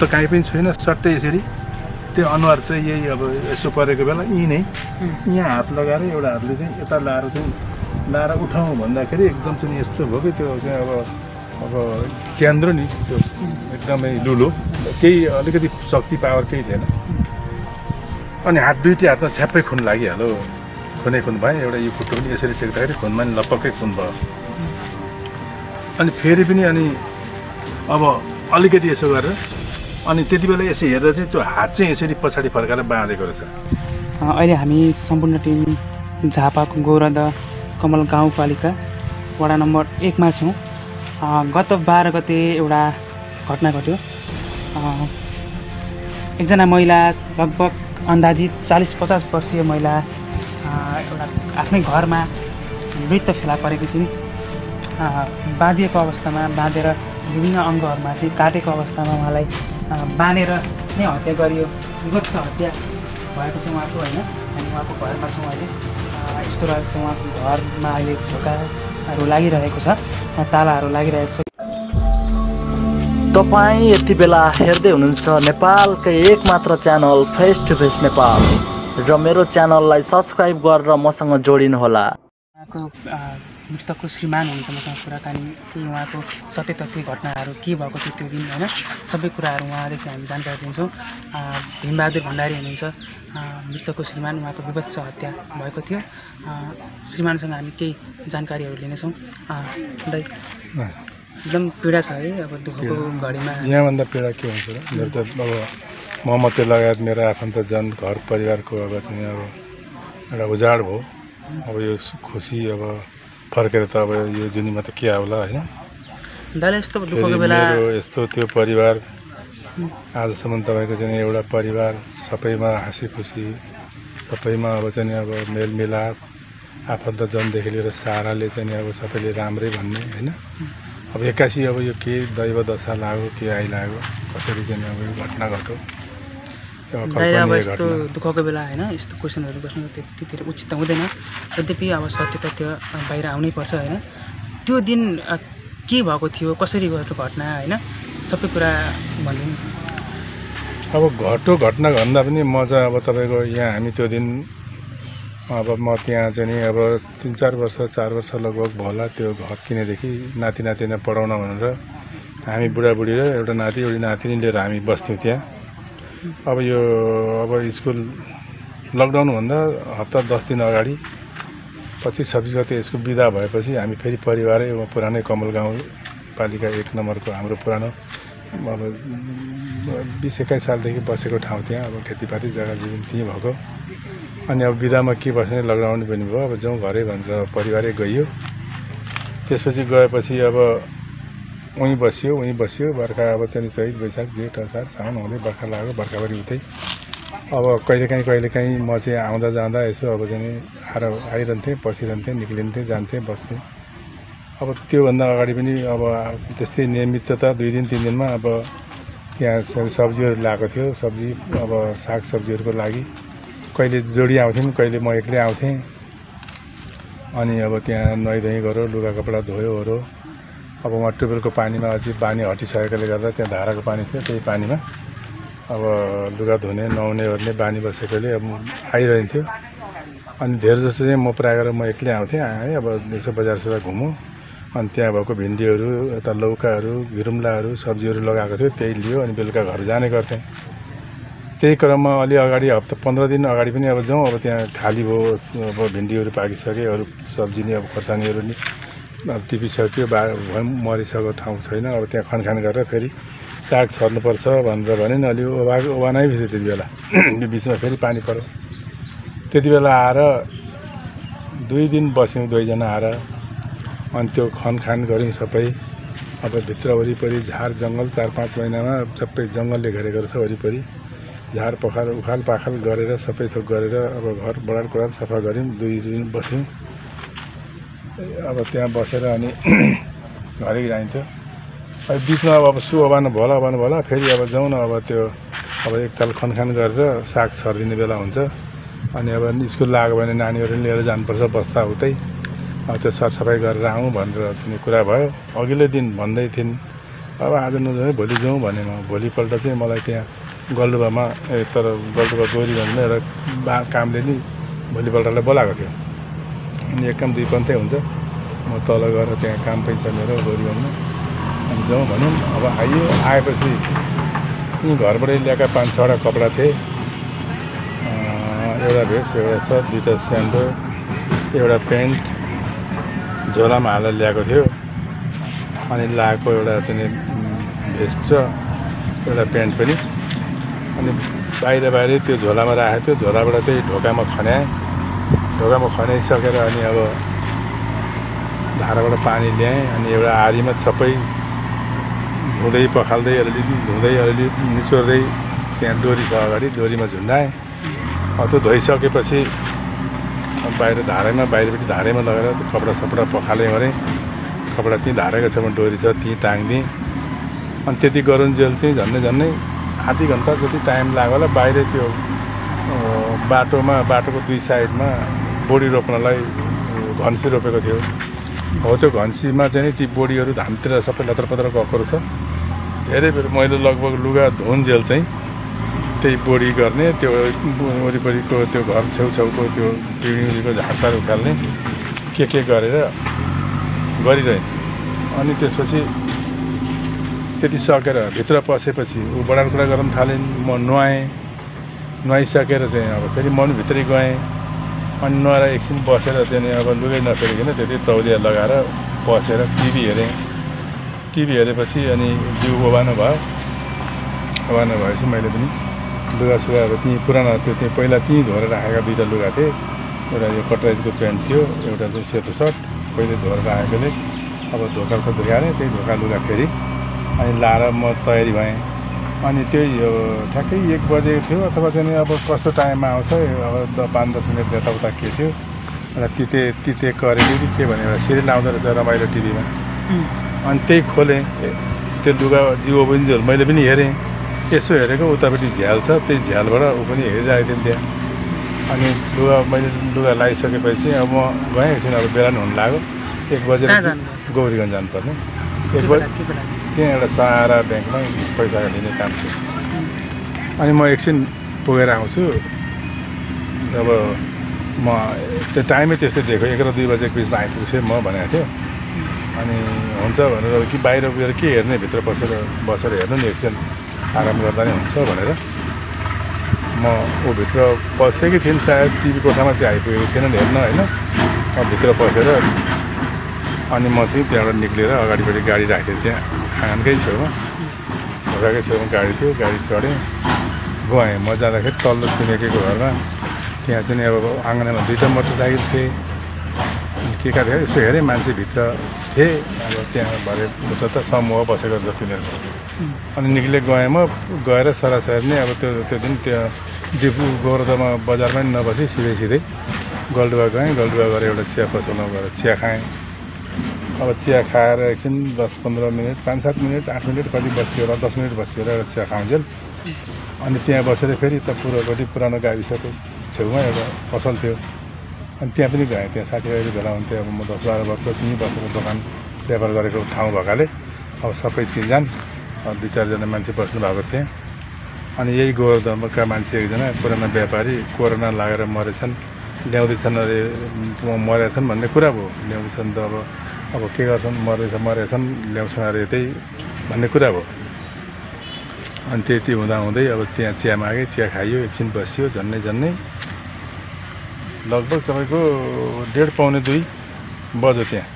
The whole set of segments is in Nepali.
त काहीँ पनि छुइनँ सट्टै यसरी। त्यो अनुहार चाहिँ यही अब यसो परेको बेला यहीँ नै। यहाँ हात लगाएर एउटा हातले चाहिँ यता लाएर चाहिँ लाएर उठाउँ भन्दाखेरि एकदम चाहिँ यस्तो भयो कि त्यो चाहिँ अब अब केन्द्र नि त्यो एकदमै लुलो। केही अलिकति शक्ति पावर केही थिएन। अनि हात दुइटै हातमा छ्याप्पै खुन लागिहाल्यो। खुनै खुन भयो एउटा यो खुट्टो पनि यसरी टेक्दाखेरि खुनमा नि लपक्कै खुन भयो। अनि फेरि पनि अनि अब अलिकति यसो गरेर अनि त्यति बेला यसो हेर्दा चाहिँ त्यो हात चाहिँ यसरी पछाडि फर्काएर बाँधेको रहेछ। अहिले हामी सम्पूर्ण टिम झापाको गौरद कमल गाउँपालिका वडा नम्बर एकमा छौँ। गत बाह्र गते एउटा घटना घट्यो। एकजना महिला लगभग अन्दाजित चालिस पचास वर्षीय महिला एउटा आफ्नै घरमा मृत फेला परेकी छिन्। बाँधिएको अवस्थामा बाँधेर विभिन्न अङ्गहरूमा चाहिँ काटेको अवस्थामा उहाँलाई बाँधेर नै हत्या गरियो। विभत्स हत्या भएको छ उहाँको होइन हामी उहाँको घरमा छौँ अहिले यस्तो रहेको छ उहाँको घरमा अहिले ढोकाहरू लागिरहेको छ तालाहरू लागिरहेको छ। तपाईँ यति बेला हेर्दै हुनुहुन्छ नेपालकै एक मात्र channel face to face Nepal र मेरो च्यानललाई सब्सक्राइब गरेर मसँग जोडिनुहोला। मृतकको श्रीमान हुनुहुन्छ मसँग कुराकानी केही उहाँको सत्य तथ्य घटनाहरू के भएको थियो त्यो दिन होइन? सबै कुराहरू उहाँदेखि हामी जानकारी दिन्छौँ। भीमबहादुर भण्डारी हुनुहुन्छ। मृतकको श्रीमान उहाँको विभत्स हत्या भएको थियो। श्रीमानसँग हामी केही जानकारीहरू लिनेछौँ। दाइ एकदम पीडा छ है अब दुःखको घडीमा। यहाँभन्दा पीडा के हुन्छ मेरो त अब म मात्रै लगायत मेरो आफन्तजन घर परिवारको अब चाहिँ अब एउटा उजाड भयो। अब यो खुसी अब फर्केर त अब यो जुनीमा त के आउला होइन? दाइले यस्तो फेरि दुःखको बेला मेरो यस्तो त्यो परिवार आजसम्म तपाईँको चाहिँ एउटा परिवार सबैमा हाँसी खुसी सबैमा अब चाहिँ अब मेलमिलाप आफन्तजनदेखि लिएर साराले चाहिँ अब सबैले राम्रै भन्ने होइन? अब एक्कासी अब यो के दैव दशा लाग्यो के आइलाग्यो कसरी चाहिँ अब यो घटना घट्यो? दाइ अब यस्तो दुःखको बेला होइन यस्तो क्वेसनहरू बस्नु त्यतितिर उचित त हुँदैन। यद्यपि अब सत्य तथ्य बाहिर आउनै पर्छ होइन। त्यो दिन के भएको थियो कसरी भएको घटना होइन सबै कुरा भनिदिनु अब घटो घटना भन्दा पनि म चाहिँ अब तपाईँको यहाँ हामी त्यो दिन अब म त्यहाँ चाहिँ नि अब तिन चार वर्ष चार वर्ष लगभग भयो होला त्यो घर किनेदेखि नाति नातिना पढाउन भनेर। हामी बुढाबुढी र एउटा नाति एउटा नातिनी लिएर हामी बस्थ्यौँ त्यहाँ। अब यो अब स्कुल लकडाउनभन्दा हप्ता दस दिन अगाडि पच्चिस छब्बिस गते यसको बिदा भएपछि हामी फेरि परिवारै पुरानै कमल गाउँ पालिका एक नम्बरको हाम्रो पुरानो अब बिस एक्काइस सालदेखि बसेको ठाउँ त्यहाँ अब खेतीपाती जग्गा जीवन त्यहीँ भएको। अनि अब बिदामा के बस्ने लकडाउन पनि भयो। अब जाउँ घरै भनेर परिवारै गइयो। त्यसपछि गएपछि अब उहीँ बसियो उहीँ बसियो बर्खा अब त्यहाँदेखि चैत वैशाख जेठ असार साउन हुँदै बर्खा लाग्यो बर्खाभरि उतै अब कहिलेकाहीँ कहिलेकाहीँ म चाहिँ आउँदा जाँदा यसो अब चाहिँ आएर आइरहन्थेँ बसिरहन्थेँ निक्लिन्थेँ जान्थेँ बस्थेँ। अब त्योभन्दा अगाडि पनि अब त्यस्तै नियमितता दुई दिन तिन दिनमा अब त्यहाँ सब्जीहरू ल्याएको थियो सब्जी अब साग सब्जीहरूको लागि। कहिले जोडी आउँथ्यौँ कहिले म एक्लै आउँथेँ। अनि अब त्यहाँ नुहाइधुवाइ गऱ्यो लुगा कपडा धोयोहरू अब उहाँ ट्युबवेलको पानीमा अझै पानी हटिसकेकोले गर्दा त्यहाँ धाराको पानी थियो त्यही पानीमा। अब लुगा धुने नुहाउने ओर्ने बानी बसेकोले अब आइरहन्थ्यो। अनि धेरै जस्तो चाहिँ म प्रायः गरेर म एक्लै आउँथेँ आएँ अब यसो बजार सजार घुमौँ। अनि त्यहाँ भएको भिन्डीहरू यता लौकाहरू घिरुम्लाहरू सब्जीहरू लगाएको थियो त्यही लियो अनि बेलुका घर जाने गर्थेँ। त्यही क्रममा अलि अगाडि हप्ता पन्ध्र दिन अगाडि पनि अब जाउँ अब त्यहाँ खाली भयो अब भिन्डीहरू पाकिसके अरू सब्जी नि अब खोर्सानीहरू नि अब टिपिसक्यो बा मरिसकेको ठाउँ छैन। अब त्यहाँ खनखान गरेर फेरि साग छर्नुपर्छ भनेर भने नि अलि ओभा ओभानै थियो त्यति बेला। बिचमा फेरि पानी पऱ्यो त्यति बेला आएर दुई दिन बस्यौँ दुईजना आएर। अनि त्यो खनखान गऱ्यौँ सबै। अब भित्र वरिपरि झार जङ्गल चार पाँच महिनामा सबै जङ्गलले घेरेको रहेछ वरिपरि। झार पखाल उखाल पाखाल गरेर सबै थोक गरेर अब घर बडार कुडार सफा गऱ्यौँ दुई दिन बस्यौँ। अब त्यहाँ बसेर अनि घरै जाइन्थ्यो। अब बिचमा अब सु अबान भोला अबान भोला फेरि अब जाउँ न अब त्यो अब एकताल खनखान गरेर साग छरिदिने बेला हुन्छ। अनि अब स्कुल लाग्यो भने नानीहरू पनि लिएर जानुपर्छ बस्दा उतै। अब त्यो सरसफाइ गरेर आउँ भनेर चाहिँ कुरा भयो। अघिल्लो दिन भन्दै थिइन् अब आज नजाउँ भोलि जाउँ भने म। भोलिपल्ट चाहिँ मलाई त्यहाँ गल्डुबामा ए तर गल्डुबा गौरीगञ्जमा एउटा बा कामले नि भोलिपल्टलाई बोलाएको थियो। अनि एक काम दुई पन्थै हुन्छ। म तल गएर त्यहाँ काम पनि छ मेरो गौरीगञ्जमा अनि जाउँ भन्यौँ अब आइयो आएपछि घरबाटै ल्याएका पाँच छवटा कपडा थिए। एउटा भेस्ट एउटा सर्ट दुइटा स्यान्डो एउटा पेन्ट झोलामा हालेर ल्याएको थियो। अनि लगाएको एउटा चाहिँ भेस्ट छ एउटा प्यान्ट पनि। अनि बाहिर बाहिरै त्यो झोलामा राखेको थियो। झोलाबाट चाहिँ ढोकामा खन्याएँ। ढोकामा खनाइसकेर अनि अब धाराबाट पानी ल्याएँ अनि एउटा आरीमा सबै धुँदै पखाल्दै अलिअलि धुँदै अलिअलि निचोर्दै त्यहाँ डोरी छ अगाडि डोरीमा झुन्डाएँ। त्यो धोइसकेपछि बाहिर धारैमा बाहिरपट्टि धारैमा लगेर कपडा सपडा पखालेँ गरेँ कपडा त्यहीँ धारेको छेउमा डोरी छ त्यहीँ टाङ्दिएँ अनि त्यति गरुन्जेल चाहिँ झन्डै झन्डै आधी घन्टा जति टाइम लाग्यो होला। बाहिर त्यो बाटोमा बाटोको दुई साइडमा बोडी रोप्नलाई घन्सी रोपेको थियो। हो त्यो घन्सीमा चाहिँ नि ती बोडीहरू धामतिर सबै लत्र पत्र गएको रहेछ धेरै बेर मैले लगभग लुगा धुन्जेल चाहिँ त्यही बोडी गर्ने त्यो वरिपरिको त्यो घर छेउछाउको त्यो पिँढीको झारसार उखाल्ने के के गरेर गरिरहेँ। अनि त्यसपछि त्यति सकेर भित्र पसेपछि ऊ बडालकुडा गर्न थालिन् म नुहाएँ। नुहाइसकेर चाहिँ अब फेरि म पनि भित्रै गएँ। अनि नुहाएर एकछिन बसेर त्यहाँदेखि अब लुगै नफेरिकन त्यति तौलिया लगाएर बसेर टिभी हेरेँ। टिभी हेरेपछि अनि जिउ ओभानो भयो। ओभानो भएपछि मैले पनि लुगा सुगा अब त्यहीँ पुरानो त्यो चाहिँ पहिला त्यहीँ धोएर राखेका दुईवटा लुगा थिए। एउटा यो कटराइजको प्यान्ट थियो एउटा चाहिँ सेतो सर्ट पहिले धोएर राखेकोले अब धोका त धोकाएँ त्यही धोका लुगा फेरि। अनि लाएर म तयारी भएँ। अनि त्यही यो ठ्याक्कै एक बजेको थियो अथवा चाहिँ अब कस्तो टाइममा आउँछ अब पाँच दस मिनट यताउता के थियो एउटा तिते तिते करेली कि के भने एउटा सिरियल आउँदो रहेछ रमाइलो टिभीमा। अनि त्यही खोलेँ त्यो लुगा जिउ पनि झोल मैले पनि हेरेँ यसो हेरेको उतापट्टि झ्याल छ त्यही झ्यालबाट ऊ पनि हेरिरहेको थिएँ। त्यहाँ अनि लुगा मैले लुगा लगाइसकेपछि अब म गएँ एकछिन अब बेला हुन लाग्यो एक जानुभयो? गौरीगञ्ज जानुपर्ने। एक बजी त्यहाँ एउटा सारा ब्याङ्कमा पैसा लिने काम थियो अनि म एकछिन पुगेर आउँछु अब म त्यो टाइमै त्यस्तै दिएको एक र दुई बजेको बिचमा आइपुग्छु म भनेको थियो अनि हुन्छ भनेर कि बाहिर गएर के हेर्ने भित्र बसेर बसेर हेर्नु नि एकछिन आराम गर्दा नै हुन्छ भनेर म ऊभित्र पसेकै थिइनँ सायद टिभी कोठामा चाहिँ आइपुगेको थिएन हेर्न होइन अब भित्र पसेर अनि म चाहिँ त्यहाँबाट निक्लेर अगाडिपट्टि गाडी राखेको थिएँ। आँगनकै छेउमा। ढोकाकै छेउमा गाडी थियो गाडी चढेँ। गएँ। म जाँदाखेरि तल्लो छिमेकीको घरमा। त्यहाँ चाहिँ अब आँगनमा दुईवटा मोटरसाइकल थिए। के का थियो यसो हेरेँ मान्छे भित्र थिए। अब त्यहाँ भरे उसो त समूह बसेको रहेछ तिनीहरू। अनि निक्ले गएँ म। गएर सरासरी नै अब त्यो त्यो दिन त्यहाँ डिपु गोरदामा बजारमा नि नबसी सिधै सिधै गल्डुवा गएँ। गल्डुवा गएर एउटा चिया पसलमा गएर चिया खाएँ। अब चिया खाएर एकछिन दस पन्ध्र मिनट पाँच सात मिनट आठ मिनट कति बस्यो होला दस मिनट बस्यो होला एउटा चिया खाउँछेल अनि त्यहाँ बसेर फेरि त पुरोपट्टि पुरानो गाविसको छेउमा एउटा पसल थियो। अनि त्यहाँ पनि गएँ त्यहाँ साथीभाइहरू भेला हुन्थ्यो अब म दस बाह्र वर्ष त्यहीँ बसेर दोकान व्यापार गरेको ठाउँ भएकाले अब सबै चिन्जान दुई चारजना मान्छे बस्नु भएको थिएँ। अनि यही गोवर्धनका मान्छे एकजना पुरानो व्यापारी कोरोना लागेर मरेछन् ल्याउँदैछन् अरे मरेछन् भन्ने कुरा भयो। ल्याउँदैछन् त अब अब के गर्छन्? मरेछ मरेछन् ल्याउँछन् अरे त्यही भन्ने कुरा भयो अनि त्यति हुँदा हुँदै अब त्यहाँ चिया मागेँ चिया खाइयो एकछिन बसियो झन्नै झन्नै लगभग तपाईँको डेढ पाउने दुई बज्यो त्यहाँ।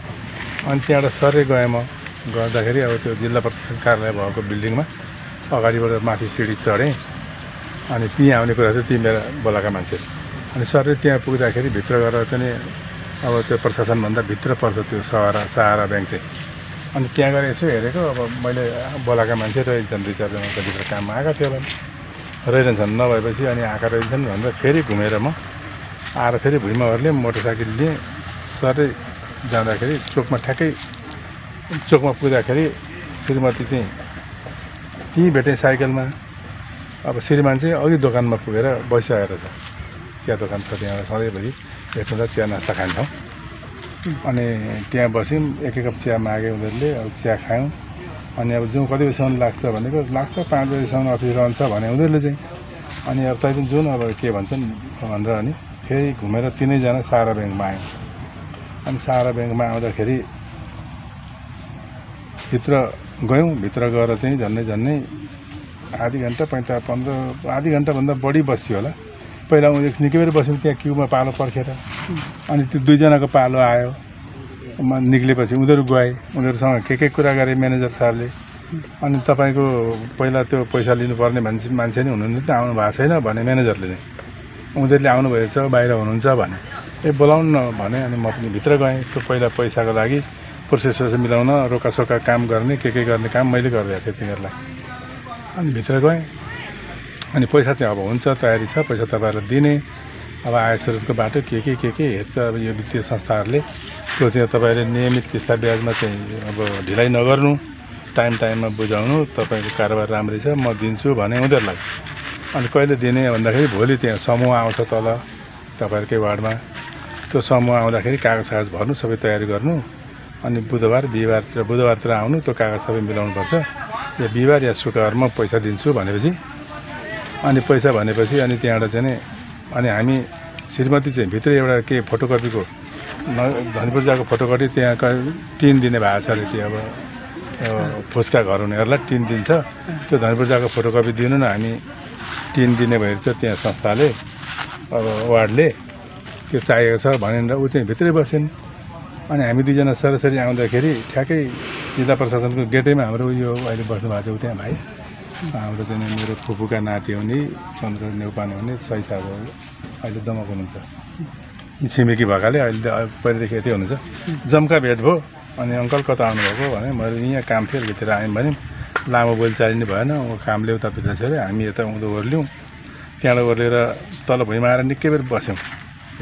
अनि त्यहाँबाट सरै गएँ म। गर्दाखेरि अब त्यो जिल्ला प्रशासन कार्यालय भएको बिल्डिङमा अगाडिबाट माथि सिँढी चढेँ। अनि त्यहीँ आउने कुरा थियो ती मेरा बोलाएका मान्छे। अनि सरै त्यहाँ पुग्दाखेरि भित्र गएर चाहिँ अब त्यो प्रशासनभन्दा भित्र पर्छ त्यो सहारा सहारा ब्याङ्क चाहिँ। अनि त्यहाँ गएर यसो हेरेको अब मैले बोलाएका मान्छे रहेछन् दुई चारजना त भित्र काममा आएका थियो होला। रहेछन् नभएपछि अनि आएका रहेछन् भनेर फेरि घुमेर म आएर फेरि भुइँमा ओर्लेँ मोटरसाइकल लिएँ। सरै जाँदाखेरि चोकमा ठ्याक्कै चोकमा पुग्दाखेरि श्रीमती चाहिँ त्यहीँ भेटेँ साइकलमा अब श्रीमान चाहिँ अघि दोकानमा पुगेर बसिसकेको छ चिया दोकान छ त्यहाँ सधैँभरि। भेट्दा चिया नास्ता खान्छौँ। अनि त्यहाँ बस्यौँ एक एक कप चिया माग्यो उनीहरूले अब चिया खायौँ। अनि अब जाउँ कति बजीसम्म लाग्छ भनेको लाग्छ पाँच बजीसम्म अफिस रहन्छ भने उनीहरूले चाहिँ। अनि अब तैपनि जुन अब के भन्छन् भनेर अनि फेरि घुमेर तिनैजना सारा ब्याङ्कमा आयौँ। अनि सारा ब्याङ्कमा आउँदाखेरि भित्र गयौँ भित्र गएर चाहिँ झन्डै झन्डै आधी घन्टा पैँता पन्ध्र आधी घन्टाभन्दा बढी बस्यो होला। पहिला उनीहरू निकै बस्यौँ त्यहाँ क्युमा पालो पर्खेर अनि त्यो दुईजनाको पालो आयो। निक्लेपछि उनीहरू गए। उनीहरूसँग के के कुरा गरे म्यानेजर साहबले अनि तपाईँको पहिला त्यो पैसा लिनुपर्ने मान्छे मान्छे नै हुनुहुन्थ्यो त आउनु भएको छैन भने म्यानेजरले नै। उनीहरूले आउनुभएछ बाहिर हुनुहुन्छ भने। ए बोलाउनु न भने अनि म पनि भित्र गएँ। त्यो पहिला पैसाको लागि प्रोसेस सोसेस मिलाउन रोकासोका काम गर्ने के के गर्ने काम मैले गरिदिएको थिएँ तिनीहरूलाई। अनि भित्र गएँ। अनि पैसा चाहिँ अब हुन्छ तयारी छ पैसा तपाईँहरूलाई दिने। अब आय स्रोतको बाटो के के के के हेर्छ अब यो वित्तीय संस्थाहरूले। त्यो चाहिँ तपाईँले नियमित किस्ता ब्याजमा चाहिँ अब ढिलाइ नगर्नु टाइम टाइममा बुझाउनु तपाईँको कारोबार राम्रै छ म दिन्छु भने उनीहरूलाई। अनि कहिले दिने भन्दाखेरि भोलि त्यहाँ समूह आउँछ तल तपाईँहरूकै वार्डमा। त्यो समूह आउँदाखेरि कागज कागज भर्नु सबै तयारी गर्नु। अनि बुधबार बिहिबारतिर बुधबारतिर आउनु त्यो कागज सबै मिलाउनुपर्छ। या बिहिबार या शुक्रबार म पैसा दिन्छु भनेपछि अनि पैसा भनेपछि अनि त्यहाँबाट चाहिँ नि अनि हामी श्रीमती चाहिँ भित्र एउटा के फोटोकपीको न धनपूर्जाको फोटोकपी त्यहाँ टिन दिने भएको छ अरे त्यो अब फुस्का घर हुनेहरूलाई टिन दिन्छ। त्यो धनपूर्जाको फोटोकपी दिनु न हामी टिन दिने भएर चाहिँ त्यहाँ संस्थाले अब वार्डले त्यो चाहिएको छ भनेर ऊ चाहिँ भित्रै बसिन्। अनि हामी दुईजना सरसरी आउँदाखेरि ठ्याक्कै जिल्ला प्रशासनको गेटैमा हाम्रो यो अहिले बस्नु भएको छ ऊ त्यहाँ भाइ। हाम्रो चाहिँ मेरो फुपूका नाति हुने चन्द्र नेउपाने हुने सही साहब अहिले दमक हुनुहुन्छ। छिमेकी भएकाले अहिले पहिलादेखि यति हुनुहुन्छ। जम्का भेट भयो अनि अङ्कल कता आउनुभएको भने मैले यहाँ काम थियो भित्र आयौँ भने लामो बोलचाली नै भएन। कामले उता भित्र छ अरे हामी यता उँधो ओर्ल्यौँ। त्यहाँबाट ओर्लेर तल भुइँमा आएर निकै बेर बस्यौँ।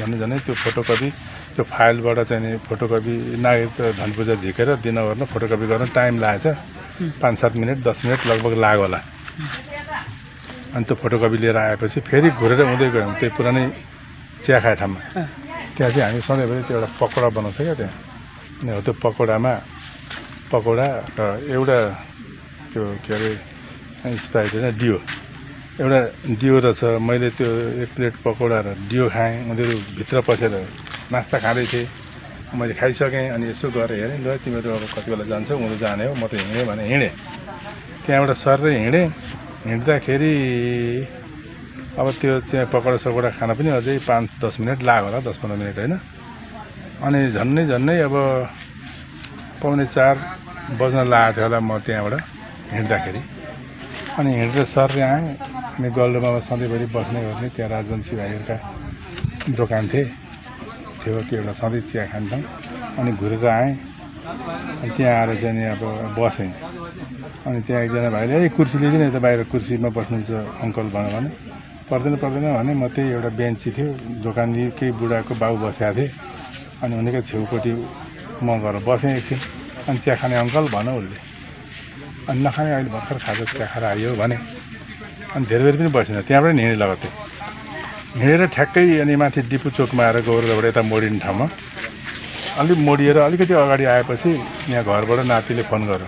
झन् झन्डै त्यो फोटोकपी त्यो फाइलबाट चाहिँ फोटोकपी नागरिक धनपूजा झिकेर दिनभरमा फोटोकपी गर्न टाइम लागेछ पाँच सात मिनट दस मिनट लगभग लाग्यो होला। अनि त्यो फोटोकपी लिएर आएपछि फेरि घुरेर हुँदै गयौँ त्यही पुरानै चिया खाए ठाउँमा। त्यहाँ चाहिँ हामी सधैँभरि त्यो एउटा पकौडा बनाउँछ क्या त्यहाँ अनि हो त्यो पकौडामा पकौडा र एउटा त्यो के अरे स्प्राइट होइन डियो। एउटा डियो रहेछ मैले त्यो एक प्लेट पकौडा र डियो खाएँ उनीहरू भित्र पसेर नास्ता खाँदै थिएँ। मैले खाइसकेँ अनि यसो गएर हेरेँ ल तिमीहरू अब कति बेला जान्छौ उनीहरू जाने हो म त हिँडेँ भने हिँडेँ। त्यहाँबाट सर हिँडेँ। हिँड्दाखेरि अब त्यो त्यहाँ पकौडा सकौडा खान पनि अझै पाँच दस मिनट लाग्यो होला दस पन्ध्र मिनट होइन? अनि झन्नै झन्नै अब पाउने चार बज्न लागेको थियो होला म त्यहाँबाट हिँड्दाखेरि। अनि हिँडेर सरले आएँ। अनि गल्डोमा सधैँभरि बस्ने गर्ने त्यहाँ राजवंशी भाइहरूका दोकान थिए। थियो त्यो एउटा सधैँ चिया खाने ठाउँ अनि घुरेर आएँ। अनि त्यहाँ आएर चाहिँ अब बसेँ। अनि त्यहाँ एकजना भाइले ए कुर्सी लिइदिन यता बाहिर कुर्सीमा बस्नुहुन्छ अङ्कल भन्यो भने। पर्दैन पर्दैन भने म त्यही एउटा बेन्ची थियो। दोकानी केही बुढाको बाउ बसेको थिएँ। अनि उनीको छेउपट्टि म गएर बसेँ एकछिन अनि चिया खाने अङ्कल भन उसले। अनि नखाने अहिले भर्खर खाजा चिया खाएर आइयो भने। अनि धेरै बेर पनि बसेन। त्यहाँबाट हिँडे थिएँ हिँडेर ठ्याक्कै अनि माथि डिपु चोकमा आएर गौरबाट यता मोडिने ठाउँमा। अलिक मोडिएर अलिकति अगाडि आएपछि यहाँ घरबाट नातिले फोन गर्यो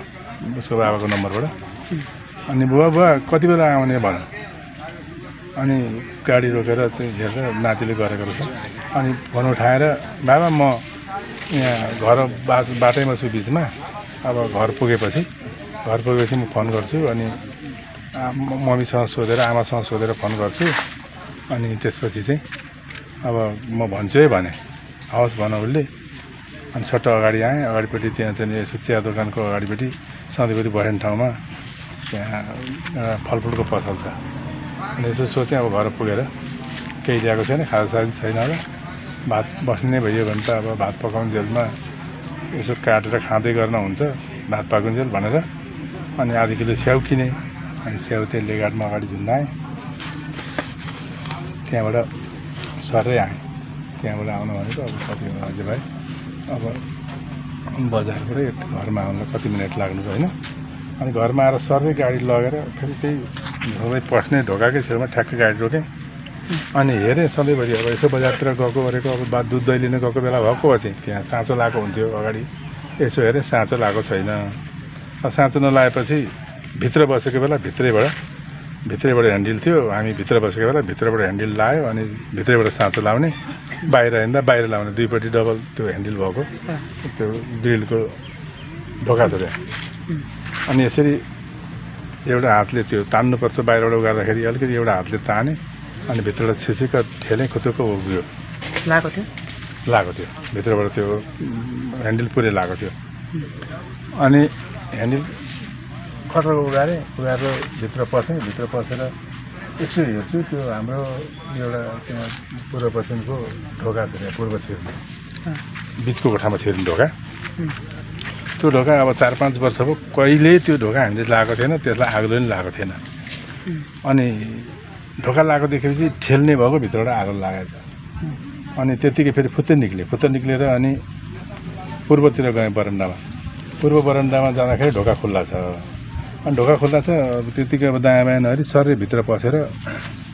उसको बाबाको नम्बरबाट। अनि बुवा बुवा कति बेला आउने भन अनि गाडी रोकेर चाहिँ हेरेर नातिले गरेको रहेछ। अनि फोन उठाएर बाबा म यहाँ घर बास बाटैमा छु बिचमा। अब घर पुगेपछि घर पुगेपछि म फोन गर्छु अनि मम्मीसँग सोधेर आमासँग सोधेर फोन गर्छु। अनि त्यसपछि चाहिँ अब म भन्छु है भने। हवस् भन उसले अनि सट्ट अगाडि आएँ। अगाडिपट्टि त्यहाँ चाहिँ यसो चिया दोकानको अगाडिपट्टि सधैँभरि बस्ने ठाउँमा त्यहाँ फलफुलको पसल छ। अनि यसो सोचेँ अब घर पुगेर केही ल्याएको छैन खाजासाजा छैन होला। भात बस्ने नै भइयो भने त अब भात पकाउन्जेलमा यसो काटेर खाँदै गर्न हुन्छ। भात पकाउन्जेल भनेर। अनि आधी किलो स्याउ किनेँ। अनि स्याउ चाहिँ लेगाटमा अगाडि झुन्डाएँ। त्यहाँबाट सरै आएँ। त्यहाँबाट आउनु भनेको अब कति अझै भाइ? अब बजारबाटै घरमा आउनुलाई कति मिनट लाग्नु होइन? अनि घरमा आएर सबै गाडी लगेर फेरि त्यही घरमै पस्ने ढोकाकै छेउमा ठ्याक्कै गाडी रोकेँ। अनि हेरेँ सधैँभरि अब यसो बजारतिर गएको गरेको अब बा दुध दही लिनु गएको बेला भएको भए चाहिँ त्यहाँ साँचो लगाएको हुन्थ्यो अगाडि। यसो हेरेँ साँचो लगाएको छैन। साँचो नलाएपछि भित्र बसेको बेला भित्रैबाट भित्रैबाट ह्यान्डल थियो हामी भित्र बसेको बेला भित्रबाट ह्यान्डल लायो अनि भित्रैबाट साँचो लाउने बाहिर हिँड्दा बाहिर लाउने दुईपट्टि डबल त्यो ह्यान्डल भएको। त्यो ग्रिलको ढोका त्यहाँ अनि यसरी एउटा हातले त्यो तान्नुपर्छ बाहिरबाट उगार्दाखेरि अलिकति एउटा हातले ताने अनि भित्रबाट छिसिक ठेले खुतुको उभियो लागेको थियो? लगाएको थियो। भित्रबाट त्यो ह्यान्डल पुरै लगाएको थियो। अनि ह्यान्डल खटर उगाएँ उगाएर भित्र पसेँ भित्र पसेर यसो हेर्छु त्यो हाम्रो एउटा त्यहाँ पूर्व पश्चिमको ढोका छ त्यहाँ पूर्व छिर्ने बिचको कोठामा छिर्ने ढोका। त्यो ढोका अब चार पाँच वर्ष भयो कहिले त्यो ढोका हामीले लगाएको थिएन त्यसलाई आगो पनि लगाएको थिएन। अनि ढोका लगाएको देखेपछि ठेल्ने भएको भित्रबाट आगो लगाएछ अनि त्यत्तिकै फेरि फुत्तै निक्ल्यो। फुत्तै निक्लेर अनि पूर्वतिर गएँ बरन्डामा। पूर्व बरन्डामा जाँदाखेरि ढोका खुल्ला छ। अनि ढोका खुल्ला छ अब त्यत्तिकै अब दायाँ बायाँ नहेरी सरै भित्र पसेर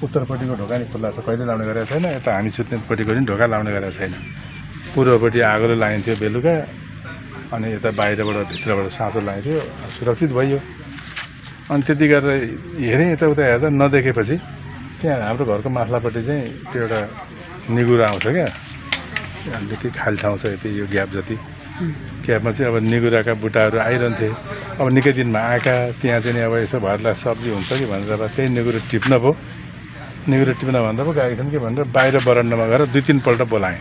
उत्तरपट्टिको ढोका नि खुल्ला छ। कहिले लाउने गरेको छैन यता हामी सुत्नेपट्टिको पनि ढोका लाउने गरेको छैन। पूर्वपट्टि आगोले लाइन्थ्यो बेलुका अनि यता बाहिरबाट भित्रबाट साँचो लाइन्थ्यो सुरक्षित भइयो अनि त्यति गरेर हेरेँ यताउता हेर्दा नदेखेपछि त्यहाँ हाम्रो घरको माथिल्लोपट्टि चाहिँ त्यो एउटा निगुरो आउँछ क्या अलिकति खाली ठाउँ छ यति यो ग्याप जति। ग्यापमा चाहिँ अब निगुराका बुट्टाहरू आइरहन्थे। अब निकै दिनमा आएका त्यहाँ चाहिँ अब यसो भरलाई सब्जी हुन्छ कि भनेर अब त्यही निगुरो टिप्न पो। निगुरो टिप्न भन्दा पो गएका छन् कि भनेर बाहिर बरन्डामा गएर दुई तिनपल्ट बोलाएँ।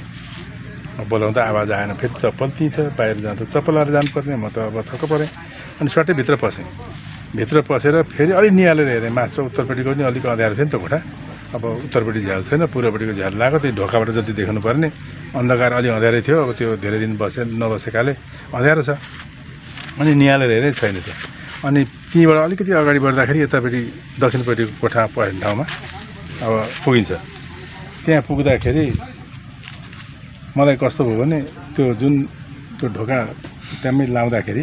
बोलाउँदा आवाज आएन फेरि चप्पल त्यहीँ छ बाहिर जाँदा चप्पल लगाएर जानुपर्ने म त अब छक्क परेँ अनि सट्टै भित्र पसेँ। भित्र पसेर फेरि अलिक निहालेर हेरेँ मास्टर उत्तरपट्टिको पनि अलिक अँध्यारो थियो नि त कोठा। अब उत्तरपट्टि झ्याल छैन पूर्वपट्टिको झ्याल लगाएको त्यो ढोकाबाट जति देख्नु पर्ने। अन्धकार अलि अँध्यारै थियो अब त्यो धेरै दिन बसे नबसेकाले अँध्यारो छ। अनि निहालेर हेरेँ छैन त्यो। अनि त्यहीँबाट अलिकति अगाडि बढ्दाखेरि यतापट्टि दक्षिणपट्टिको कोठा पर्ने ठाउँमा अब पुगिन्छ। त्यहाँ पुग्दाखेरि मलाई कस्तो भयो भने त्यो जुन त्यो ढोका त्यहाँमै लाउँदाखेरि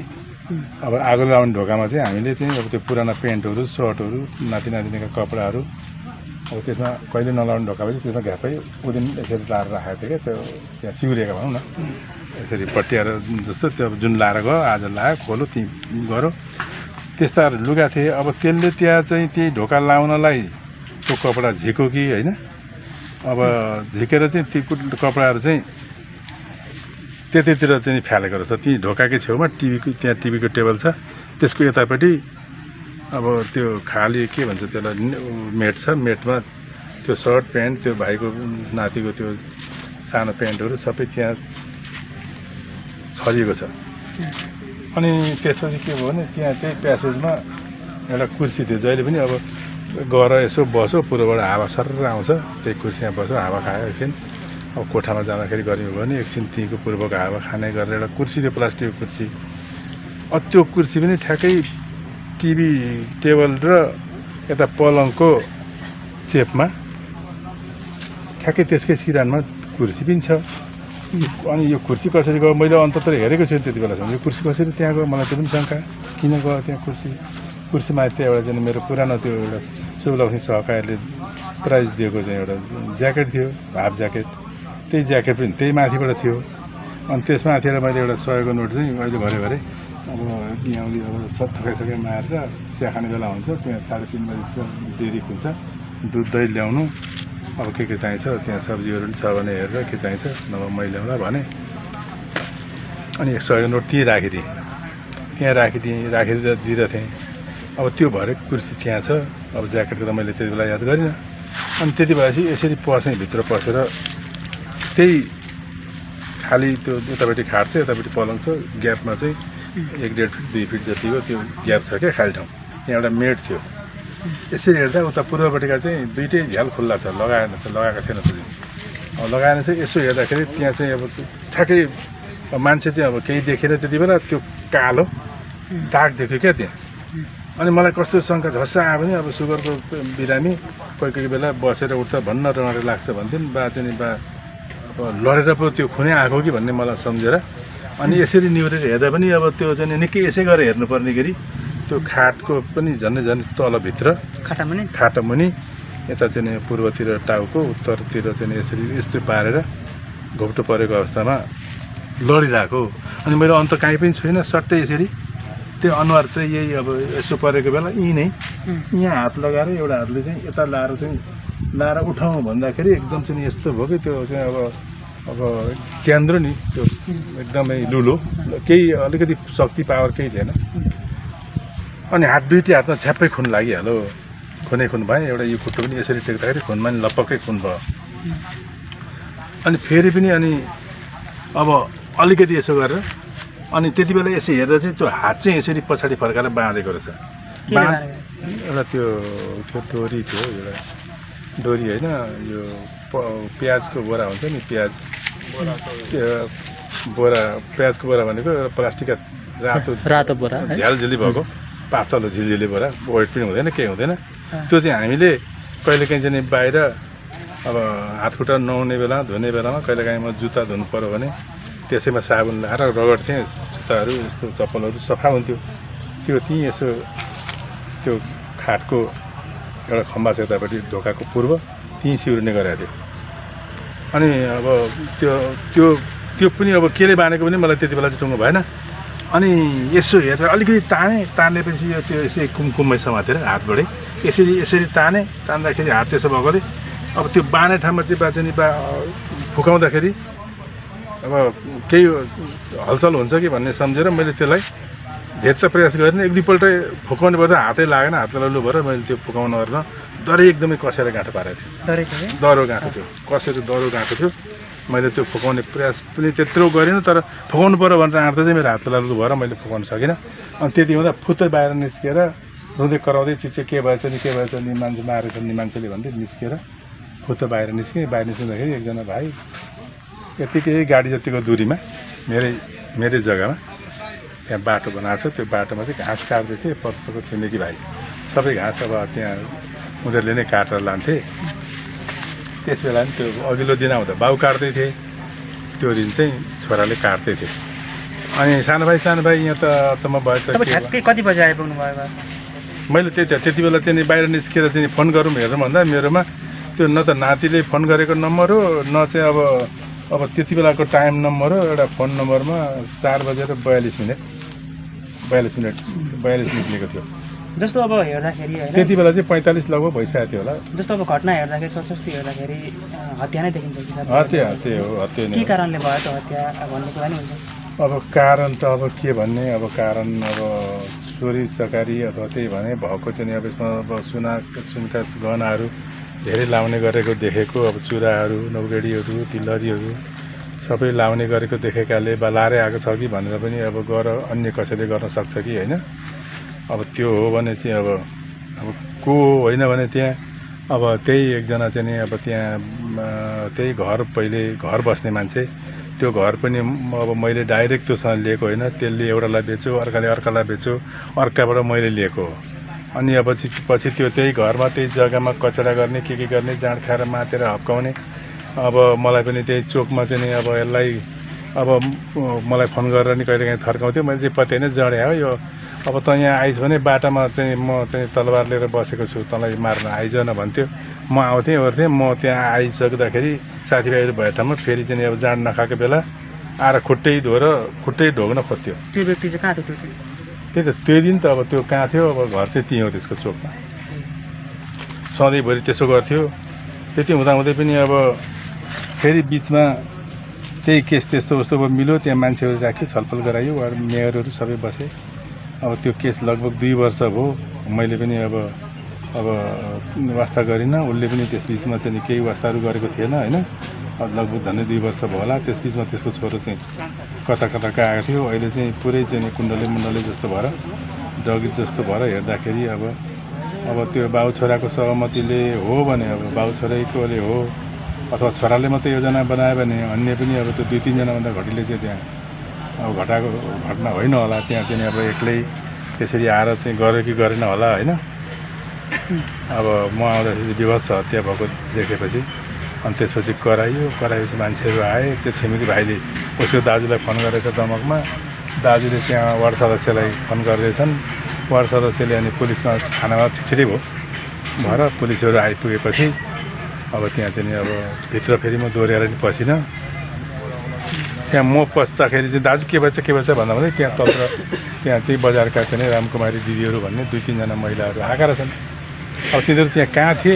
अब आगो लाउने ढोकामा चाहिँ हामीले चाहिँ अब त्यो पुराना पेन्टहरू सर्टहरू नाति नातिनीका कपडाहरू अब त्यसमा कहिले नलाउने ढोका भएपछि त्यसमा घ्यापै उदिन यसरी लाएर राखेको थियो क्या। त्यो त्यहाँ सिउरिएका भनौँ न। यसरी पट्याएर जस्तो त्यो जुन लाएर गयो आज लायो खोलो त्यहीँ गऱ्यो। त्यस्ताहरू लुगा थिए। अब त्यसले त्यहाँ चाहिँ त्यही ढोका लाउनलाई त्यो कपडा झिक्यो कि होइन? अब झिकेर चाहिँ ती कपडाहरू चाहिँ त्यतैतिर चाहिँ फ्यालेको रहेछ। ती ढोकाकै छेउमा टिभीको त्यहाँ टिभीको टेबल छ। त्यसको यतापट्टि अब त्यो खाली के भन्छ त्यसलाई मेट छ मेटमा त्यो सर्ट प्यान्ट त्यो भाइको नातिको त्यो सानो प्यान्टहरू सबै त्यहाँ छरिएको छ। अनि त्यसपछि के भयो भने त्यहाँ त्यही प्यासेजमा एउटा कुर्सी थियो। जहिले पनि अब गएर यसो बस्यो पुरोबाट हावा सर आउँछ त्यही कुर्सीमा बस्यो हावा खायो एकछिन। अब कोठामा जाँदाखेरि गर्मी भयो भने एकछिन त्यहीँको पूर्वको हावा खाने गरेर एउटा कुर्सी थियो प्लास्टिकको कुर्सी। अब त्यो कुर्सी पनि ठ्याक्कै टिभी टेबल र यता पलङको चेपमा ठ्याक्कै त्यसकै सिरानमा कुर्सी पनि छ। अनि यो कुर्सी कसरी गयो? मैले अन्तत्र हेरेको छु त्यति बेलासम्म यो कुर्सी कसरी त्यहाँ गयो? मलाई त्यो पनि शङ्का। किन गयो त्यहाँ कुर्सी? कुर्सीमा त्यो एउटा चाहिँ मेरो पुरानो त्यो एउटा शुभलक्ष्मी सहकारीले प्राइज दिएको चाहिँ एउटा ज्याकेट थियो हाफ ज्याकेट। त्यही ज्याकेट पनि त्यही माथिबाट थियो। अनि त्यसमाथि मैले एउटा सहयोगको नोट चाहिँ अहिले घरे घरे। अब बिहाउँली अब सब थकाइसकाइ मारेर चिया खाने बेला हुन्छ। त्यहाँ साढे तिन बजी डेरी खुल्छ दुध दही ल्याउनु। अब के के चाहिन्छ त्यहाँ सब्जीहरू पनि छ भने हेरेर के चाहिन्छ। नभए मैले ल्याउँला भने। अनि सहयोग नोट त्यहीँ राखिदिएँ। त्यहाँ राखिदिएँ राखेर दिइरहेको अब त्यो भरे कुर्सी त्यहाँ छ। अब ज्याकेटको त मैले त्यति बेला याद गरिनँ। अनि त्यति भएपछि यसरी पसेँ भित्र पसेर त्यही खाली त्यो यतापट्टि खाट छ यतापट्टि पलङ छ ग्यापमा चाहिँ एक डेढ फिट दुई फिट जतिको त्यो ग्याप छ क्या खाली ठाउँ। त्यहाँ एउटा मेड थियो। यसरी हेर्दा उता पूर्वपट्टिका चाहिँ दुइटै झ्याल खुल्ला छ लगाएन छ लगाएको थिएन त्यो लगाएन चाहिँ यसो हेर्दाखेरि त्यहाँ चाहिँ अब ठ्याक्कै मान्छे चाहिँ अब केही देखेन त्यति बेला त्यो कालो दाग देख्यो क्या त्यहाँ। अनि मलाई कस्तो शङ्का झस्सा आयो भने अब सुगरको बिरामी कोही कोही बेला बसेर उठ्दा भन्न डर लाग्छ भन्थ्यो नि बा चाहिँ बा लडेर पो त्यो खुनै आएको कि भन्ने मलाई सम्झेर। अनि यसरी निहुरेर हेर्दा पनि अब त्यो चाहिँ निकै यसै गरेर हेर्नुपर्ने गरी त्यो खाटको पनि झन्डै झन् तलभित्र खाटामा नि खाटा मुनि यता चाहिँ पूर्वतिर टाउको उत्तरतिर चाहिँ यसरी यस्तो पारेर घोप्टो परेको अवस्थामा लडिरहेको अनि मैले अन्त काहीँ पनि छुइनँ सट्टै यसरी त्यो अनुहार चाहिँ यही अब यसो परेको बेला यहीँ नै। यहाँ हात लगाएर एउटा हातले चाहिँ यता लाएर चाहिँ लाएर उठाउँ भन्दाखेरि एकदम चाहिँ यस्तो भयो कि त्यो चाहिँ अब अब केन्द्र नि त्यो एकदमै लुलो। केही अलिकति शक्ति पावर केही थिएन। अनि हात दुइटै हातमा छ्याप्पै खुन लागिहाल्यो। खुनै खुन भयो एउटा यो खुट्टो पनि यसरी टेक्दाखेरि खुनमा नि लपक्कै खुन भयो। अनि फेरि पनि अनि अब अलिकति यसो गरेर अनि त्यति बेला यसो हेर्दा चाहिँ त्यो हात चाहिँ यसरी पछाडि फर्काएर बाँधेको रहेछ बाँध? एउटा त्यो त्यो डोरी थियो एउटा डोरी होइन यो प्याजको बोरा हुन्छ नि प्याज बोरा प्याजको बोरा भनेको एउटा प्लास्टिकका रातो रातो बोरा? झ्यालझिली भएको पातलो झिलझिली बोरा वेट पनि हुँदैन केही हुँदैन। त्यो चाहिँ हामीले कहिलेकाहीँ चाहिँ नि बाहिर अब हात खुट्टा नुहाउने बेला धुने बेलामा कहिलेकाहीँ म जुत्ता धुनु पऱ्यो भने त्यसैमा साबुन लगाएर रगड्थेँ जुत्ताहरू यस्तो चप्पलहरू सफा हुन्थ्यो। त्यो त्यहीँ यसो त्यो खाटको एउटा खम्बा छ यतापट्टि ढोकाको पूर्व। त्यहीँ सिउरिने गरेको थियो। अनि अब त्यो त्यो त्यो पनि अब केले बाँधेको पनि मलाई त्यति बेला चाहिँ टुङ्गो भएन। अनि यसो हेरेर अलिकति ताने तानेपछि यो त्यो यसरी कुमकुममै समातेर हातबाटै यसरी यसरी ताने तान्दाखेरि हात त्यसो भएकोले अब त्यो बाँधे ठाउँमा चाहिँ बाँच्ने बा फुकाउँदाखेरि अब केही हलचल हुन्छ कि भन्ने सम्झेर मैले त्यसलाई धेरै त प्रयास गरेँ एक दुईपल्ट फुकाउने पर्दा हातै लागेन हातलाई लु भएर मैले त्यो फुकाउन गर्न डरै एकदमै कसेर गाँठो पारेको थिएँ। दह्रो गाँठो थियो। कसेर दह्रो गाँठो थियो। मैले त्यो फुकाउने प्रयास पनि त्यत्रो गरिनँ तर फुकाउनु पऱ्यो भनेर आँट्दा चाहिँ मेरो हातलाई लु भएर मैले फुकाउन सकिनँ। अनि त्यति हुँदा फुत्तै बाहिर निस्केर रुँदै कराउँदै चिचे के भएछ नि के भएछ नि मान्छे मारेछ नि मान्छेले भन्दै निस्केर फुत्त बाहिर निस्केँ। बाहिर निस्किँदाखेरि एकजना भाइ यतिकै गाडी जतिको दुरीमा मेरै मेरै जग्गामा त्यहाँ बाटो बनाएको छ त्यो बाटोमा चाहिँ घाँस काट्दै थिएँ पत्तको छिमेकी भाइ। सबै घाँस अब त्यहाँ उनीहरूले नै काटेर लान्थे। त्यस बेला पनि त्यो अघिल्लो दिन आउँदा बाउ काट्दै थिएँ। त्यो दिन चाहिँ छोराले काट्दै थिए। अनि सानो भाइ सानो भाइ यहाँ त अचम्म भएछ कति बजी आइपुग्नु भयो? मैले त्यही त त्यति बेला चाहिँ बाहिर निस्केर चाहिँ फोन गरौँ हेरौँ भन्दा मेरोमा त्यो न त नातिले फोन गरेको नम्बर हो न चाहिँ अब अब त्यति बेलाको टाइम नम्बर हो एउटा फोन नम्बरमा चार बजेर बयालिस मिनट बयालिस मिनट बयालिस निक्लेको थियो जस्तो अब हेर्दाखेरि त्यति बेला चाहिँ पैँतालिस लगभग भइसकेको थियो होला जस्तो अब घटना हेर्दाखेरि सशस्ती हेर्दाखेरि हत्या नै देखिन्छ कि? हत्या हत्या हो हत्या के। कारणले भयो त हत्या भन्ने कुरा नि हुन्छ अब कारण त अब के भन्ने अब कारण अब चोरी चकारी अथवा त्यही भने भएको चाहिँ अब यसमा अब सुना सुनका गहनाहरू धेरै लाउने गरेको देखेको अब चुराहरू नौगेडीहरू तिलहरीहरू सबै लाउने गरेको देखेकाले बा लारै आएको छ कि भनेर पनि अब गर अन्य कसैले गर्न सक्छ कि होइन? अब त्यो हो भने चाहिँ अब अब को होइन भने त्यहाँ अब त्यही एकजना चाहिँ नि अब त्यहाँ त्यही घर पहिले घर बस्ने मान्छे। त्यो घर पनि अब मैले डाइरेक्ट त्योसँग लिएको होइन। त्यसले एउटालाई बेच्यो अर्काले अर्कालाई बेच्यो। अर्काबाट मैले लिएको हो। अनि अब पछि त्यो त्यही घरमा त्यही जग्गामा कचडा गर्ने के के गर्ने जाँड खाएर मातेर हप्काउने। अब मलाई पनि त्यही चोकमा चाहिँ नि अब यसलाई अब मलाई फोन गरेर नि कहिलेकाहीँ थर्काउँथ्यो। मैले चाहिँ पत्याइ नै जडेँ हो यो। अब त यहाँ आइज भने बाटामा चाहिँ म चाहिँ तलवार लिएर बसेको छु। तँलाई मार्न आइज न भन्थ्यो। म आउँथेँ ओर्थेँ। म त्यहाँ आइसक्दाखेरि साथीभाइहरू भए ठाउँमा फेरि चाहिँ अब जाँड नखाएको बेला आएर खुट्टै धोएर खुट्टै ढोग्न खोज्थ्यो। त्यो व्यक्ति चाहिँ कहाँ थियो? त्यही त त्यो दिन त अब त्यो कहाँ थियो अब घर चाहिँ त्यहीँ हो त्यसको चोकमा। सधैँभरि त्यसो गर्थ्यो। त्यति हुँदाहुँदै पनि अब फेरि बिचमा त्यही केस त्यस्तो उस्तो अब मिल्यो त्यहाँ मान्छेहरू राख्यो छलफल गरायो मेयरहरू सबै बसे। अब त्यो केस लगभग दुई वर्ष भयो। मैले पनि अब अब वास्ता गरिनँ। उसले पनि त्यस बिचमा चाहिँ केही वास्ताहरू गरेको थिएन होइन? लगभग झन्डै दुई वर्ष भयो होला। त्यस बिचमा त्यसको छोरो चाहिँ कता कता आएको थियो। अहिले चाहिँ पुरै चाहिँ कुण्डले मुण्डले जस्तो भएर डगित जस्तो भएर हेर्दाखेरि अब अब त्यो बाउ छोराको सहमतिले हो भने अब बाउ छोराकोले हो? अथवा छोराले मात्रै योजना बनायो भने अन्य पनि अब त्यो दुई तिनजनाभन्दा घटीले चाहिँ त्यहाँ अब घटाएको घटना होइन होला। त्यहाँ चाहिँ अब एक्लै त्यसरी आएर चाहिँ गर्यो कि गरेन होला होइन? अब म आउँदाखेरि विभत्स हत्या भएको देखेपछि अनि त्यसपछि कराइयो। कराएपछि मान्छेहरू आए। त्यो छिमेकी भाइले उसको दाजुलाई फोन गरेको दमकमा दाजुले त्यहाँ वार्ड सदस्यलाई फोन गर्दैछन्। वार्ड सदस्यले अनि पुलिसमा थानामा छिटै भयो भएर पुलिसहरू आइपुगेपछि अब त्यहाँ चाहिँ अब भित्र फेरि म दोहोऱ्याएर नि पसिनँ। त्यहाँ म पस्दाखेरि चाहिँ दाजु के भएछ के भएछ भन्दा भन्दै त्यहाँ तल त्यहाँ त्यही बजारका चाहिँ रामकुमारी दिदीहरू भन्ने दुई तिनजना महिलाहरू आएका रहेछन्। अब तिनीहरू त्यहाँ कहाँ थिए?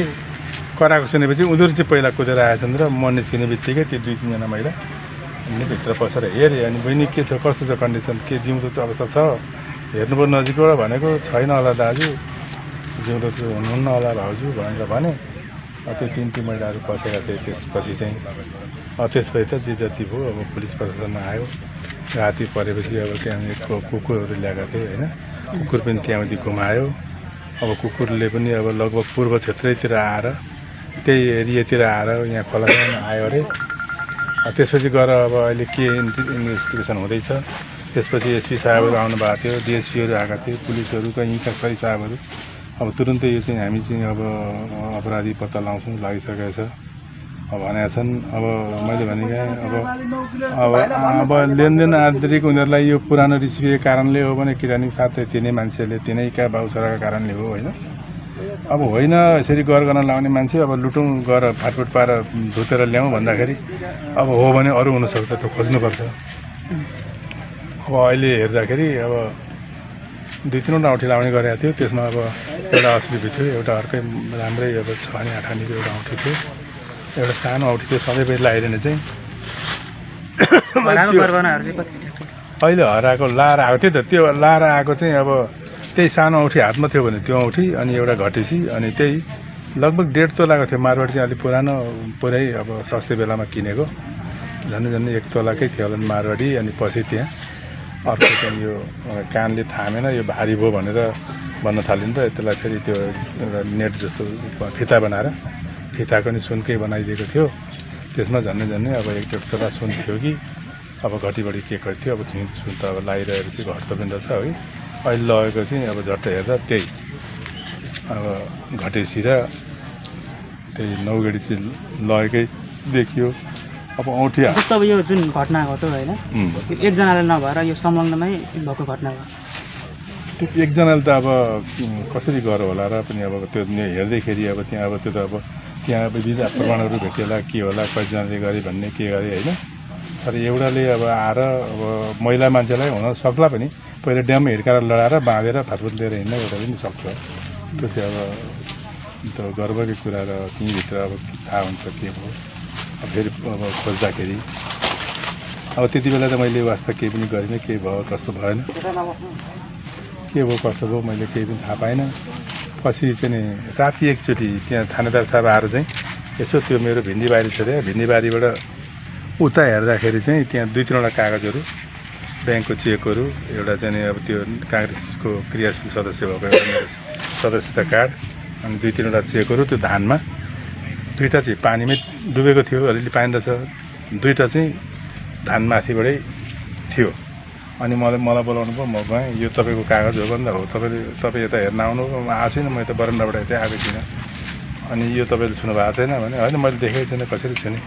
कराएको सुनेपछि उनीहरू चाहिँ पहिला कुदेर आएछन् र म निस्किने बित्तिकै त्यो दुई तिनजना महिला अनि भित्र पसेर हेरेँ। अनि बहिनी के छ? कस्तो छ कन्डिसन? के जिउँदो छ? अवस्था छ? हेर्नु पऱ्यो नजिकबाट भनेको छैन होला दाजु। जिउँदो त हुनुहुन्न होला भाउजू भनेर भने। त्यो तिन तिन महिलाहरू पसेका थिए। त्यसपछि चाहिँ त्यसपछि त जे जति भयो। अब पुलिस प्रशासन आयो। राति परेपछि अब त्यहाँनिर कुकुरहरू ल्याएका थिए होइन? कुकुर पनि त्यहाँदेखि घुमायो। अब कुकुरले पनि अब लगभग पूर्व क्षेत्रैतिर आएर त्यही एरियातिर आएर यहाँ खोलामा आयो अरे। त्यसपछि गएर अब अहिले के इन्भि- इन्भेस्टिगेसन हुँदैछ त्यसपछि एसपी साहबहरू आउनुभएको थियो डिएसपीहरू आएका थिए पुलिसहरूका यहीँका सही साहबहरू। अब तुरुन्तै यो चाहिँ हामी चाहिँ अब अपराधी पत्ता लगाउँछौँ लागिसकेको छ। भनेका छन् अब मैले भनेको अब अब अब लेनदेन आन्तरिक उनीहरूलाई यो पुरानो रिसिपेको कारणले हो भने किनभने साथै तिनै मान्छेहरूले तिनैका बाउछराका कारणले हो होइन? अब होइन यसरी गर गर्न लाउने मान्छे अब लुटौँ गएर फाटफुट पारेर धुतेर ल्याउँ भन्दाखेरि अब हो भने अरू हुनसक्छ त्यो खोज्नुपर्छ। अब अहिले हेर्दाखेरि अब दुई तिनवटा औँठी लाउने गरेको थियो त्यसमा अब एउटा असली थियो एउटा अर्कै राम्रै अब छ अनि आठ आनीको एउटा औँठी थियो। एउटा सानो औँठी थियो सधैँभरि लगाइरहने चाहिँ त्यो-? अहिले हराएको लाएर आएको थियो त त्यो लाएर आएको चाहिँ अब त्यही सानो औँठी हातमा थियो भने त्यो औँठी अनि एउटा घटेसी अनि त्यही लगभग डेढ तोलाको थियो। मारवाड चाहिँ अलिक पुरानो पुरै अब सस्तै बेलामा किनेको। झन् झन् एक तोलाकै थियो होला मारवाडी अनि पछि त्यहाँ। अर्को चाहिँ यो कानले थामेन यो भारी भयो भनेर भन्न थालिन् र त्यसलाई फेरि त्यो एउटा नेट जस्तो फिता बनाएर। फिताको नि सुनकै बनाइदिएको थियो। त्यसमा झन्डै झन्डै अब एक डेढ तोला सुन थियो कि। अब घटी बढी के कति थियो अब थिङ सुन त अब लगाइरहेको चाहिँ घट्दो पनि रहेछ है। अहिले लगेको चाहिँ अब झट्ट हेर्दा त्यही। अब घटेसी र त्यही नौगेडी चाहिँ लगेकै देखियो। अब औँठी जस्तो अब यो जुन घटना घट्यो होइन एकजनाले नभएर यो संलग्नमै भएको घटना हो। एकजनाले त अब कसरी गर होला र पनि अब त्यो हेर्दैखेरि अब त्यहाँ अब त्यो त अब त्यहाँ अब प्रमाणहरू भेटिएला के होला कतिजनाले गरे भन्ने के गरे होइन? तर एउटाले अब आएर अब महिला मान्छेलाई हुन सक्ला पनि पहिला ड्याम हिर्काएर लडाएर बाँधेर फाटफुट लिएर हिँड्न एउटा पनि सक्छ। त्यो चाहिँ अब त्यो गर्वकै कुरा र त्यहीँभित्र अब थाहा हुन्छ के भयो अब फेरि अब खोज्दाखेरि अब त्यति बेला त मैले वास्ता केही पनि गरिनँ केही भयो कस्तो भएन। के भयो कसो भयो मैले केही पनि थाहा पाइनँ। पछि चाहिँ राति एकचोटि त्यहाँ थानेदार साहब आएर चाहिँ यसो त्यो मेरो भिन्डीबारी छ अरे भिन्डीबारीबाट उता हेर्दाखेरि चाहिँ त्यहाँ दुई तिनवटा कागजहरू ब्याङ्कको चेकहरू एउटा चाहिँ अब त्यो काङ्ग्रेसको क्रियाशील सदस्य भएको एउटा सदस्यता कार्ड अनि दुई तिनवटा चेकहरू त्यो धानमा। दुईवटा चाहिँ पानीमै डुबेको थियो अलिअलि पानी रहेछ दुईवटा चाहिँ धान माथिबाटै थियो। अनि मलाई मलाई बोलाउनु भयो म गएँ। यो तपाईँको कागज हो भन्दा हो तपाईँले तपाईँ यता हेर्न आउनु म आएको छैन म यता बरन्डाबाट यतै आएको थिइनँ। अनि यो तपाईँले छुनु भएको छैन भने होइन मैले देखेको थिइनँ कसरी छुने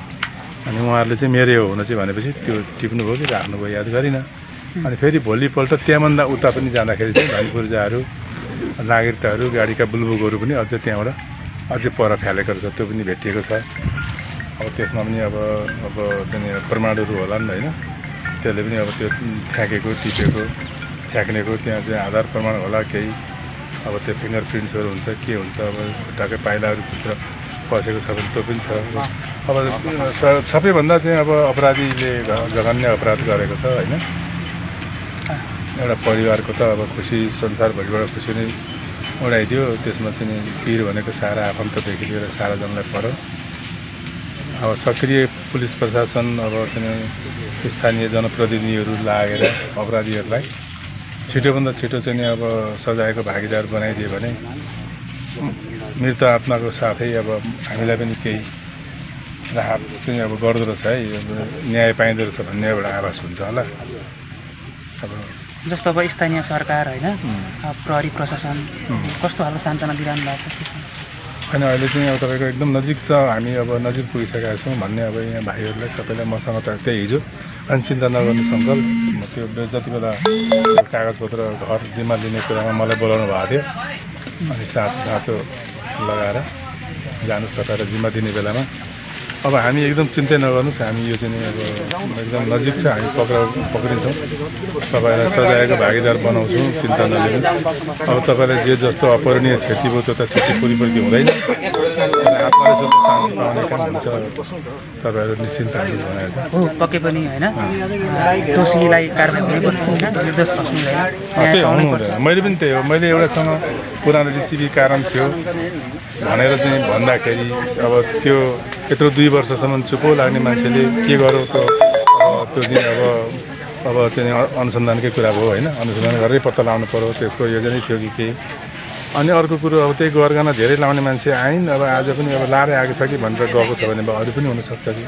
अनि उहाँहरूले चाहिँ मेरो हो हुन चाहिँ भनेपछि त्यो टिप्नुभयो कि राख्नुभयो याद गरिनँ। अनि फेरि भोलिपल्ट त्यहाँभन्दा उता पनि जाँदाखेरि चाहिँ धनी पूर्जाहरू नागरिकताहरू गाडीका बुलबुकहरू पनि अझै त्यहाँबाट अझै पर फ्यालेको रहेछ त्यो पनि भेटिएको छ। अब त्यसमा पनि अब अब चाहिँ प्रमाणहरू होला नि होइन। त्यसले पनि अब त्यो फ्याँकेको टिपेको फ्याँक्नेको त्यहाँ चाहिँ आधार प्रमाण होला केही। अब त्यो फिङ्गर प्रिन्ट्सहरू हुन्छ के हुन्छ अब खुट्टाकै पाइलाहरू भित्र पसेको छ भने त्यो पनि छ। अब सबैभन्दा चाहिँ अब अपराधीले जघन्य अपराध गरेको छ होइन? एउटा परिवारको त अब खुसी संसारभरिबाट खुसी नै उडाइदियो। त्यसमा चाहिँ पिर भनेको सारा आफन्तदेखि लिएर सारा जनलाई पऱ्यो अब सक्रिय पुलिस प्रशासन अब चाहिँ स्थानीय जनप्रतिनिधिहरू लागेर अपराधीहरूलाई छिटोभन्दा छिटो चाहिँ नि अब सजायको भागीदार बनाइदियो भने मृत आत्माको साथै अब हामीलाई पनि केही राहत चाहिँ अब गर्दो रहेछ है। अब न्याय पाइँदो रहेछ भन्ने एउटा आभास हुन्छ होला। अब जस्तो अब स्थानीय सरकार होइन प्रहरी प्रशासन। कस्तो खालको सान्त्वना दिइरहनु भएको छ? होइन अहिले चाहिँ अब तपाईँको एकदम नजिक छ हामी अब नजिक पुगिसकेका छौँ भन्ने अब यहाँ भाइहरूलाई सबैलाई मसँग त त्यही हिजो। अनि चिन्ता नगर्नु सङ्कल त्यो जति बेला कागजपत्र घर जिम्मा लिने कुरामा मलाई बोलाउनु भएको थियो अनि साँचो साँचो लगाएर जानुहोस् तपाईँलाई जिम्मा दिने बेलामा। अब हामी एकदम चिन्तै नगर्नुहोस् हामी यो चाहिँ अब एकदम नजिक छ हामी पक्राउ पक्रिन्छौँ। तपाईँलाई सजायको भागीदार बनाउँछौँ चिन्ता नलिनुहोस्। अब तपाईँलाई जे जस्तो अपरणीय क्षति भयो त्यो त क्षति हुँदैन। आत्माले सोध्दा शान्ति पाउने काम हुन्छ। तपाईँहरू निश्चिन्त हो पक्कै पनि होइन। दोषीलाई कारवाही हुनैपर्छ निर्दोष फस्नु मैले पनि त्यही हो। मैले एउटासँग पुरानो रेसिपी कारण थियो। भनेर चाहिँ भन्दाखेरि अब त्यो यत्रो दुई वर्षसम्म चुपो लाग्ने मान्छेले के गरौँ त त्यो दिन अब अब चाहिँ अनुसन्धानकै कुरा भयो होइन? अनुसन्धान गरेरै पत्ता लगाउनु पऱ्यो त्यसको योजनै थियो कि केही अनि अर्को कुरो अब त्यही गरगहना धेरै लाउने मान्छे आइन्। अब आज पनि अब लाएर आएको छ कि भनेर गएको छ भने अब अरू पनि हुनसक्छ कि।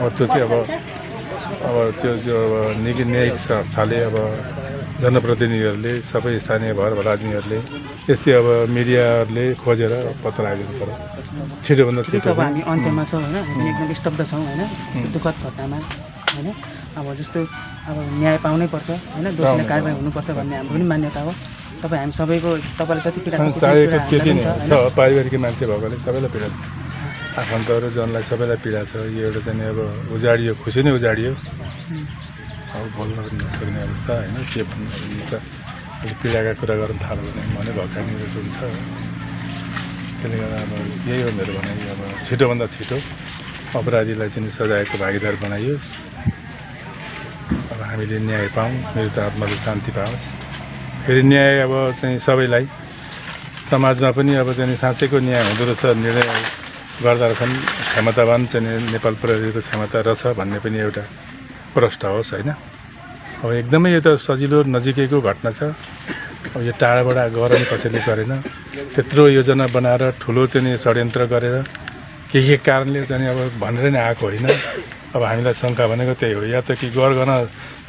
अब त्यो चाहिँ अब अब त्यो चाहिँ अब निकै न्यायिक संस्थाले अब जनप्रतिनिधिहरूले सबै स्थानीय भर भलादमीहरूले यस्तै अब मिडियाहरूले खोजेर पत्ता लगाइदिनु पऱ्यो छिटोभन्दा छिटो अब हामी अन्त्यमा छौँ होइन हामी एकदम स्तब्ध छौँ होइन। दुःखद घटनामा होइन। अब जस्तो अब न्याय पाउनै पर्छ होइन। दोषीलाई कारवाही हुनुपर्छ भन्ने हाम्रो पनि मान्यता हो। तपाईँ हामी सबैको तपाईँलाई जति पीडा चाहिएको त्यति नै छ। पारिवारिक मान्छे भएकोले सबैलाई पीडा छ। आफन्तहरू जनलाई सबैलाई पीडा छ। यो एउटा चाहिँ अब उजाडियो खुसी नै उजाडियो? अब बोल्न पनि नसक्ने अवस्था होइन? के भन्नु त पीडाका कुरा गर्न थाल्यो भने मनै भकाइरहेको हुन्छ त्यसले गर्दा अब यही हो मेरो भनाइ। अब छिटोभन्दा छिटो अपराधीलाई चाहिँ सजायको भागीदार बनाइयोस्। अब हामीले न्याय पाऊँ मेरो त आत्माले शान्ति पाओस्। फेरि न्याय अब चाहिँ सबैलाई समाजमा पनि अब चाहिँ साँच्चैको न्याय हुँदो रहेछ निर्णय गर्दा रहेछन् क्षमतावान चाहिँ नेपाल प्रहरीको क्षमता रहेछ भन्ने पनि एउटा प्रष्ट होस् होइन? अब एकदमै यो त सजिलो नजिकैको घटना छ। अब यो टाढाबाट गएर नि कसैले गरेन। त्यत्रो योजना बनाएर ठुलो चाहिँ षड्यन्त्र गरेर के के कारणले चाहिँ अब भनेर नै आएको होइन। अब हामीलाई शङ्का भनेको त्यही हो। या त कि गरगहना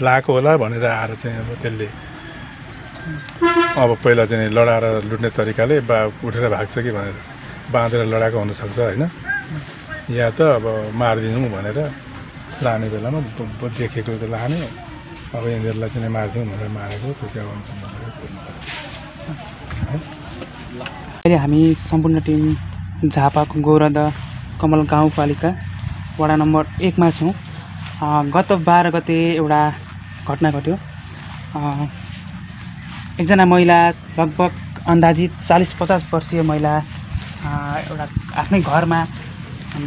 लाएको होला भनेर आएर चाहिँ अब त्यसले अब पहिला चाहिँ लडाएर लुट्ने तरिकाले बा उठेर भाग्छ कि भनेर। बाँधेर लडाएको हुनसक्छ होइन? या त अब मारिदिउँ भनेर लाने बेलामा देखेको त लाने। अब यिनीहरूलाई चाहिँ मारिदिउँ भनेर मारेको त्यो चाहिँ। अहिले हामी सम्पूर्ण टिम झापाको गौरद कमल गाउँपालिका वडा नम्बर एकमा छौँ। गत बाह्र गते एउटा घटना घट्यो। एकजना महिला लगभग अन्दाजित चालिस पचास वर्षीय महिला एउटा आफ्नै घरमा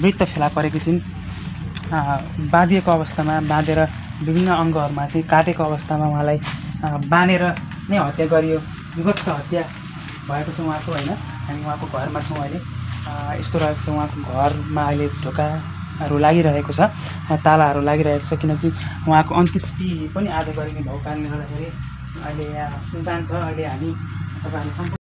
मृत फेला परेकी छिन्। बाँधिएको अवस्थामा बाँधेर विभिन्न अङ्गहरूमा चाहिँ काटेको अवस्थामा उहाँलाई बाँधेर नै हत्या गरियो। विभत्स हत्या भएको छ उहाँको होइन? हामी उहाँको घरमा छौँ अहिले। यस्तो रहेको छ उहाँको घरमा अहिले ढोकाहरू लागिरहेको छ तालाहरू लागिरहेको छ किनकि उहाँको अन्त्येष्टि पनि आज गरिने भएको कारणले गर्दाखेरि अहिले यहाँ सुनसान छ अहिले हामी तपाईँहरूले सम्पूर्ण